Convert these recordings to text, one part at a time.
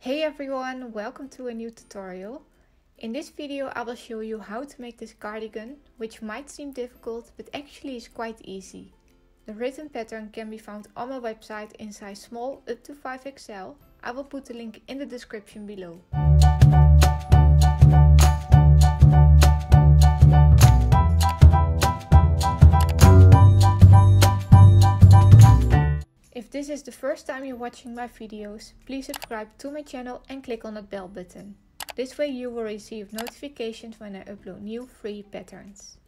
Hey everyone, welcome to a new tutorial. In this video I will show you how to make this cardigan, which might seem difficult but actually is quite easy. The written pattern can be found on my website in size small up to 5XL. I will put the link in the description below. If this is the first time you're watching my videos, please subscribe to my channel and click on that bell button. This way you will receive notifications when I upload new free patterns.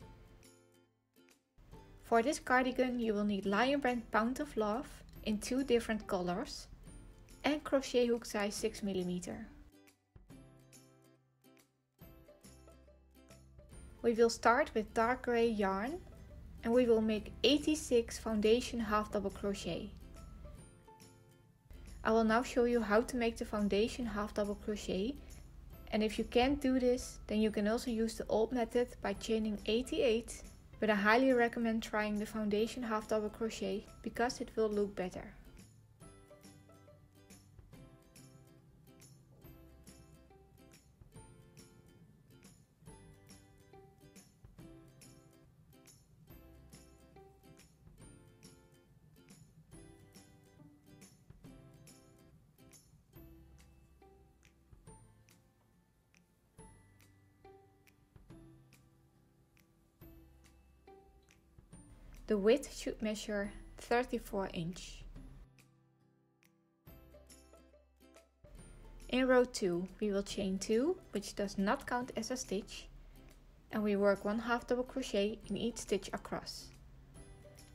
For this cardigan you will need Lion Brand Pound of Love in two different colors and crochet hook size 6mm. We will start with dark grey yarn and we will make 86 foundation half double crochet. I will now show you how to make the foundation half double crochet and if you can't do this then you can also use the old method by chaining 88 but I highly recommend trying the foundation half double crochet because it will look better. The width should measure 34 inch. In row 2 we will chain 2, which does not count as a stitch, and we work one half double crochet in each stitch across.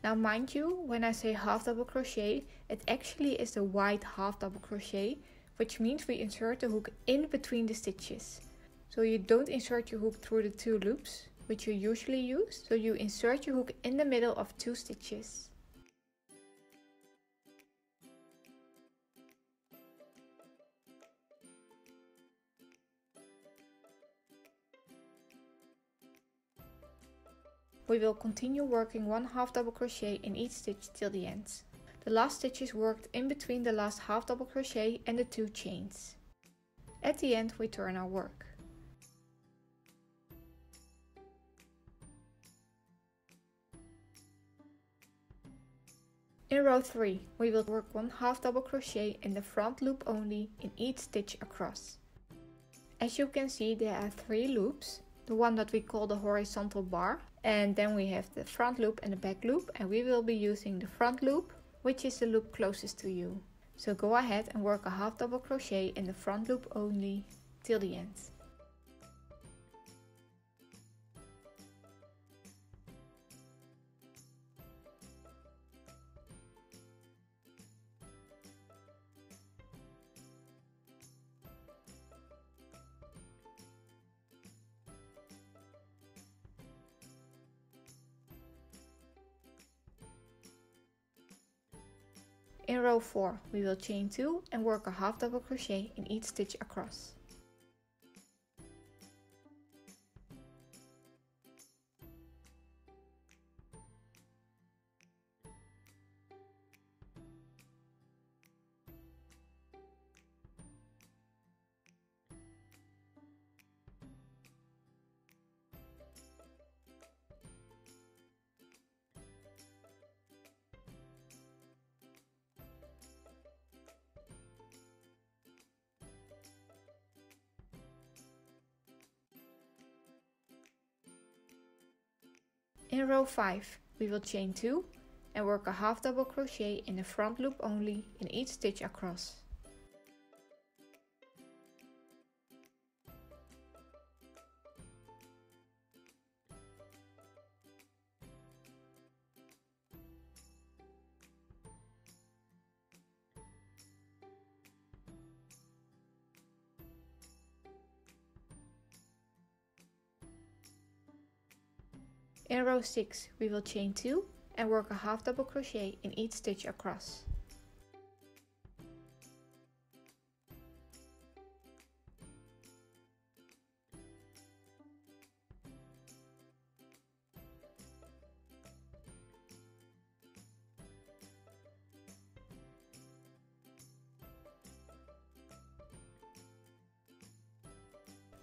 Now mind you, when I say half double crochet, it actually is the wide half double crochet, which means we insert the hook in between the stitches. So you don't insert your hook through the two loops, which you usually use. So you insert your hook in the middle of two stitches. We will continue working one half double crochet in each stitch till the end. The last stitch is worked in between the last half double crochet and the two chains. At the end we turn our work. In row 3 we will work one half double crochet in the front loop only in each stitch across. As you can see there are three loops, the one that we call the horizontal bar and then we have the front loop and the back loop and we will be using the front loop which is the loop closest to you. So go ahead and work a half double crochet in the front loop only till the end. In row 4 we will chain 2 and work a half double crochet in each stitch across. In row 5 we will chain 2 and work a half double crochet in the front loop only in each stitch across. In 6 we will chain 2 and work a half double crochet in each stitch across.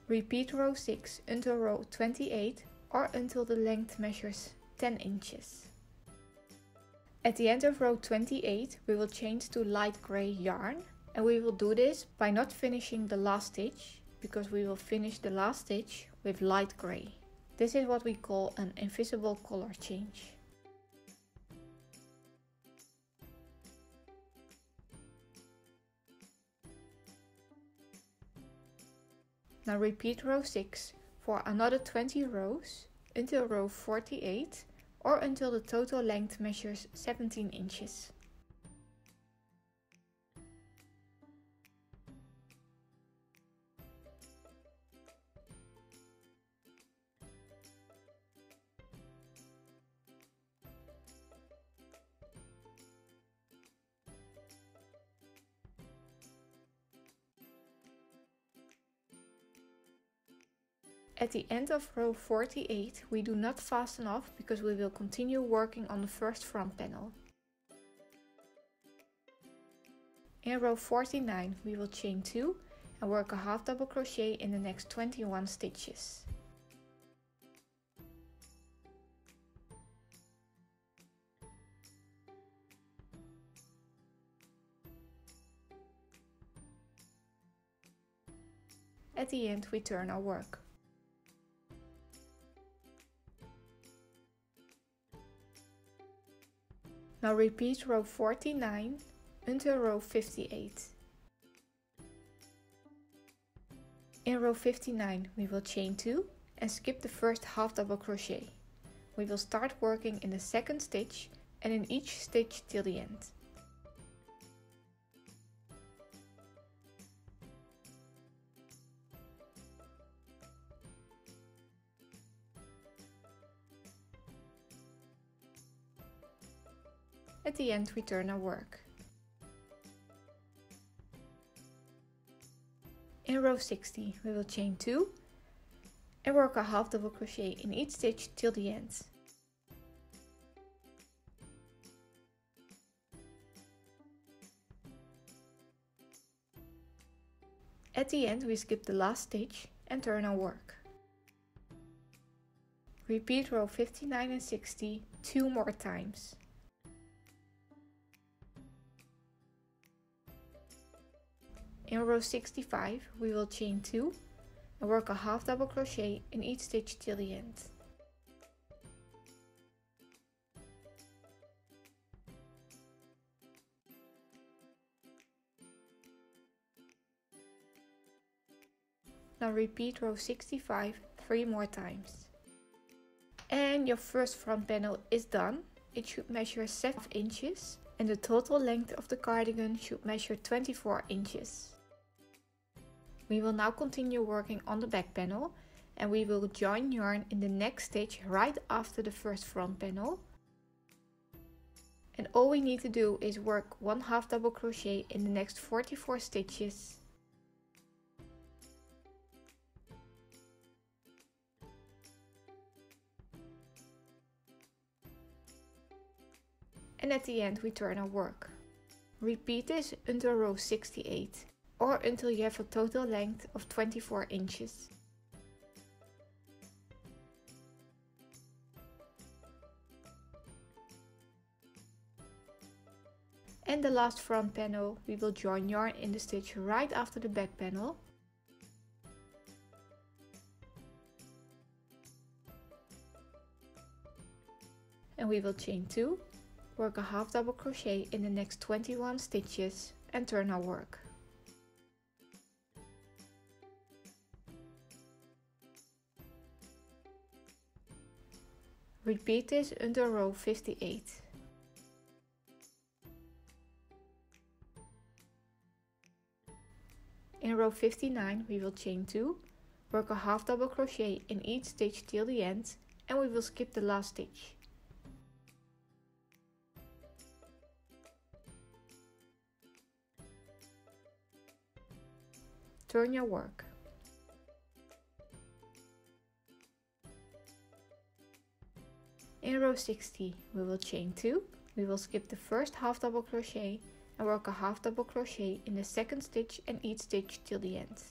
Repeat row 6 until row 28 or until the length measures 10 inches. At the end of row 28 we will change to light grey yarn and we will do this by not finishing the last stitch because we will finish the last stitch with light grey. This is what we call an invisible color change. Now repeat row 6 for another 20 rows until row 48 or until the total length measures 17 inches. At the end of row 48 we do not fasten off because we will continue working on the first front panel. In row 49 we will chain 2 and work a half double crochet in the next 21 stitches. At the end we turn our work. Now repeat row 49 until row 58. In row 59 we will chain 2 and skip the first half double crochet. We will start working in the second stitch and in each stitch till the end. The end we turn our work. In row 60 we will chain 2 and work a half double crochet in each stitch till the end. At the end we skip the last stitch and turn our work. Repeat row 59 and 60 two more times. In row 65 we will chain 2 and work a half double crochet in each stitch till the end. Now repeat row 65 three more times. And your first front panel is done. It should measure 7 inches and the total length of the cardigan should measure 24 inches. We will now continue working on the back panel and we will join yarn in the next stitch right after the first front panel. And all we need to do is work one half double crochet in the next 44 stitches. And at the end we turn our work. Repeat this until row 68 or until you have a total length of 24 inches. And the last front panel, we will join yarn in the stitch right after the back panel. And we will chain 2, work a half double crochet in the next 21 stitches and turn our work. Repeat this until row 58. In row 59 we will chain 2, work a half double crochet in each stitch till the end and we will skip the last stitch. Turn your work. In row 60 we will chain 2, we will skip the first half double crochet and work a half double crochet in the second stitch and each stitch till the end.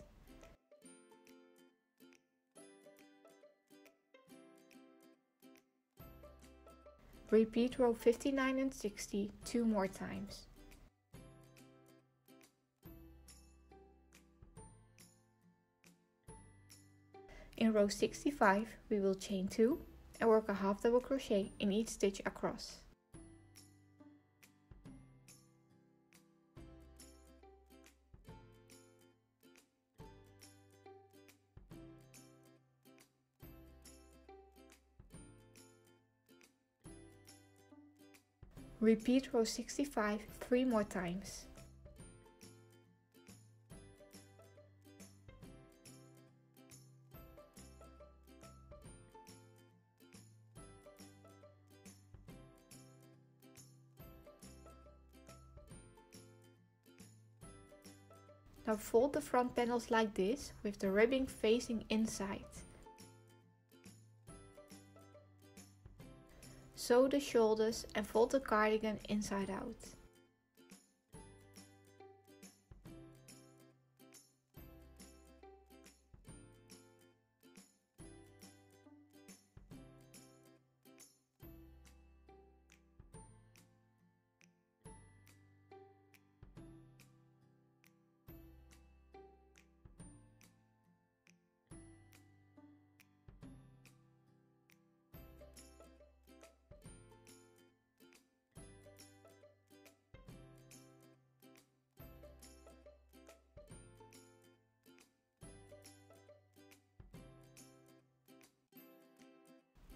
Repeat row 59 and 60 two more times. In row 65 we will chain 2, and work a half double crochet in each stitch across. Repeat row 65 three more times. Fold the front panels like this with the ribbing facing inside. Sew the shoulders and fold the cardigan inside out.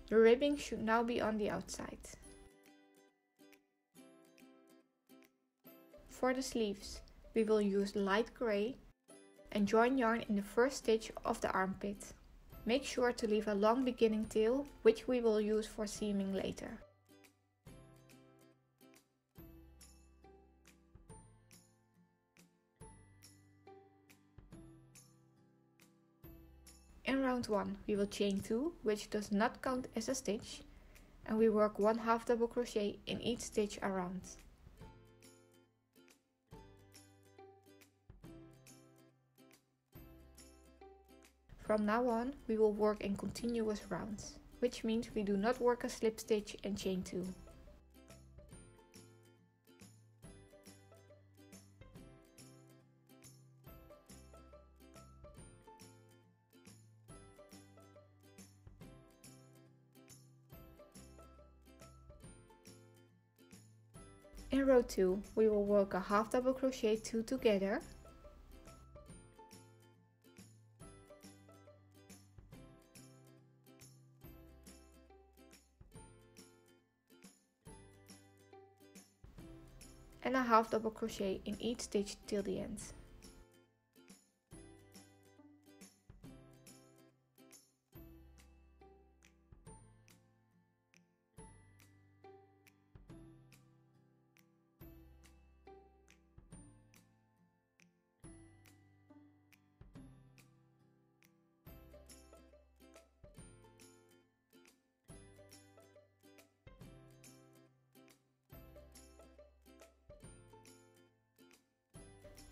The ribbing should now be on the outside. For the sleeves, we will use light grey and join yarn in the first stitch of the armpit. Make sure to leave a long beginning tail, which we will use for seaming later. Round 1 we will chain 2 which does not count as a stitch and we work one half double crochet in each stitch around. From now on we will work in continuous rounds, which means we do not work a slip stitch and chain 2. In row 2 we will work a half double crochet 2 together and a half double crochet in each stitch till the end.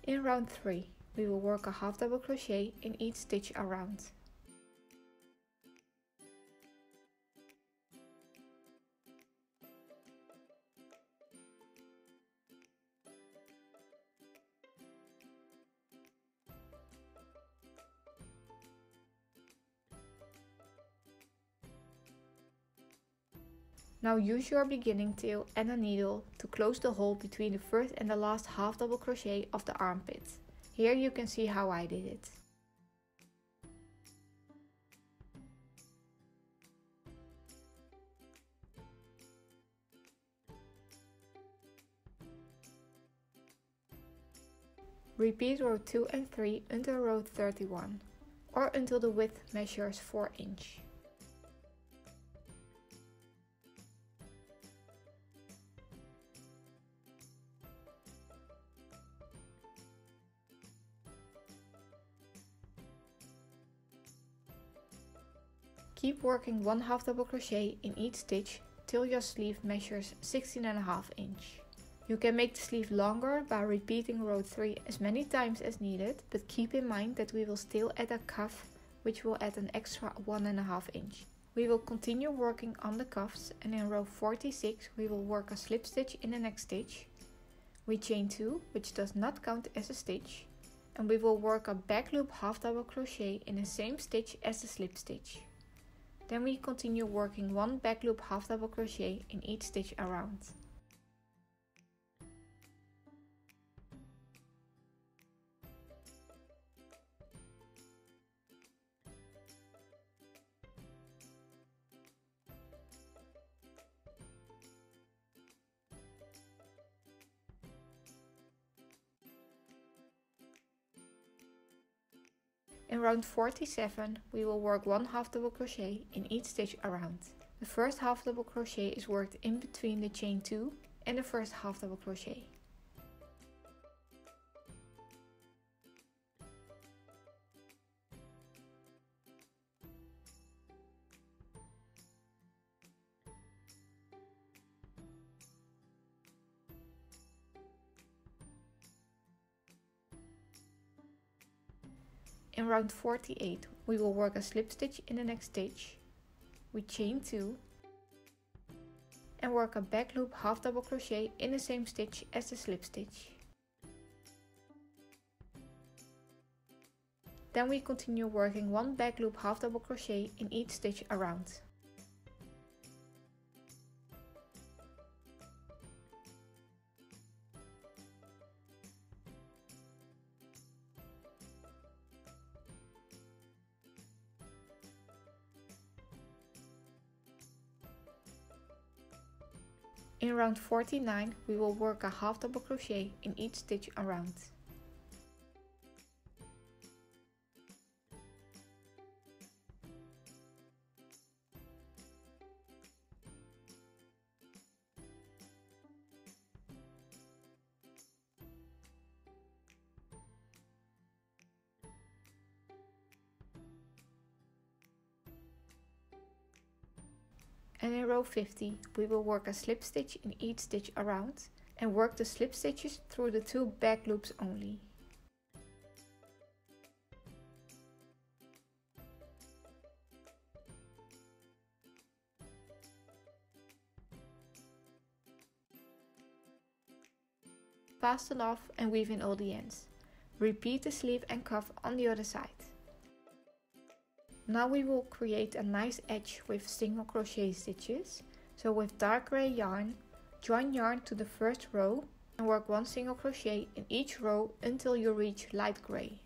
In round 3, we will work a half double crochet in each stitch around. Now use your beginning tail and a needle to close the hole between the first and the last half double crochet of the armpit. Here you can see how I did it. Repeat row 2 and 3 until row 31 or until the width measures 4 inch. Working one half double crochet in each stitch till your sleeve measures 16.5 inch. You can make the sleeve longer by repeating row 3 as many times as needed, but keep in mind that we will still add a cuff which will add an extra 1.5 inch. We will continue working on the cuffs and in row 46 we will work a slip stitch in the next stitch. We chain 2, which does not count as a stitch, and we will work a back loop half double crochet in the same stitch as the slip stitch. Then we continue working one back loop half double crochet in each stitch around. In round 47 we will work one half double crochet in each stitch around. The first half double crochet is worked in between the chain 2 and the first half double crochet. In round 48 we will work a slip stitch in the next stitch. We chain 2 and work a back loop half double crochet in the same stitch as the slip stitch. Then we continue working one back loop half double crochet in each stitch around. In round 49 we will work a half double crochet in each stitch around. Row 50 we will work a slip stitch in each stitch around and work the slip stitches through the two back loops only. Fasten off and weave in all the ends. Repeat the sleeve and cuff on the other side. Now we will create a nice edge with single crochet stitches. So with dark gray yarn, join yarn to the first row and work one single crochet in each row until you reach light gray.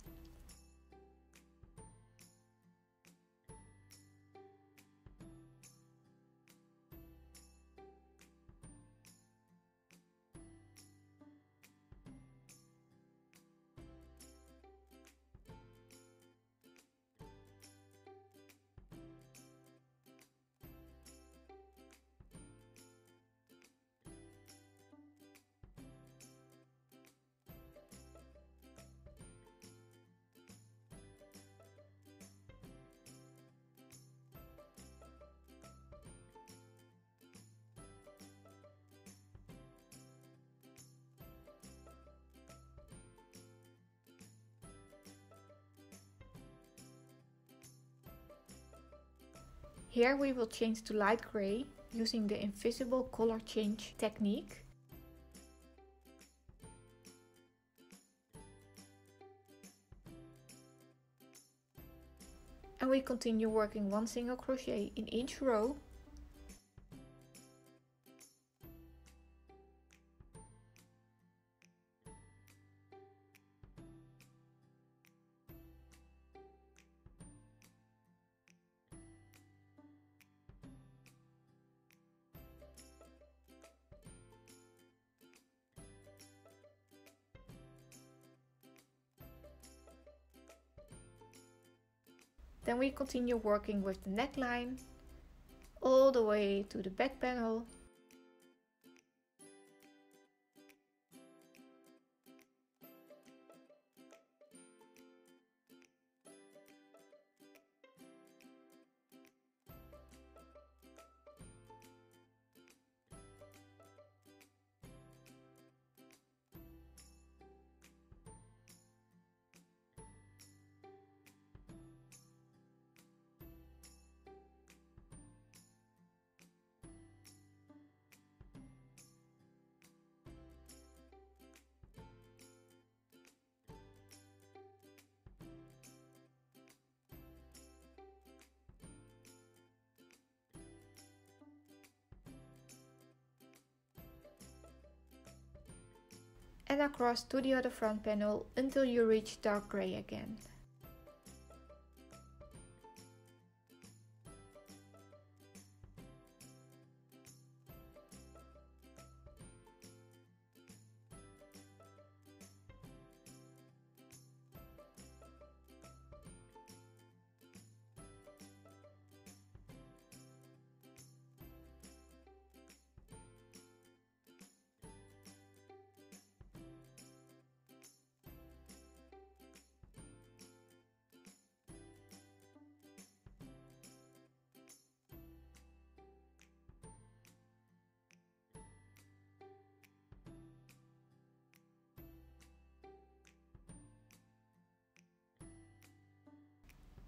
Here we will change to light gray using the invisible color change technique. And we continue working one single crochet in each row Then we continue working with the neckline all the way to the back panel and across to the other front panel until you reach dark grey again.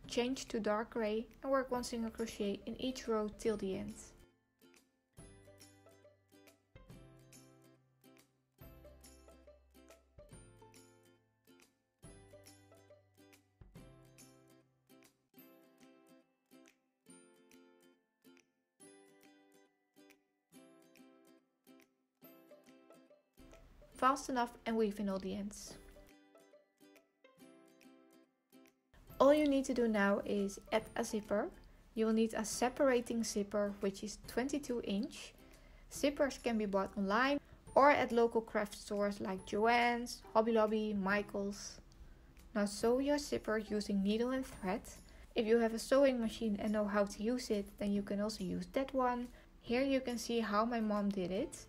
Change to dark grey and work one single crochet in each row till the end. Fasten off and weave in all the ends. All you need to do now is add a zipper. You will need a separating zipper which is 22 inch. Zippers can be bought online or at local craft stores like Joann's, Hobby Lobby, Michael's. Now sew your zipper using needle and thread. If you have a sewing machine and know how to use it, then you can also use that one. Here you can see how my mom did it.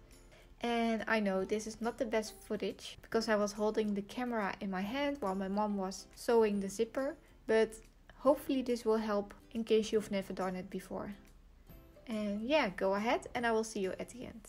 And I know this is not the best footage because I was holding the camera in my hand while my mom was sewing the zipper but hopefully this will help in case you've never done it before. And yeah, go ahead and I will see you at the end.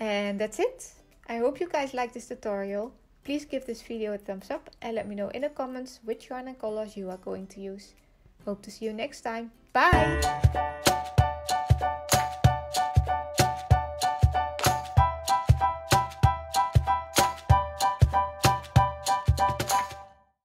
And that's it. I hope you guys like this tutorial. Please give this video a thumbs up and let me know in the comments which yarn and colors you are going to use. Hope to see you next time. Bye!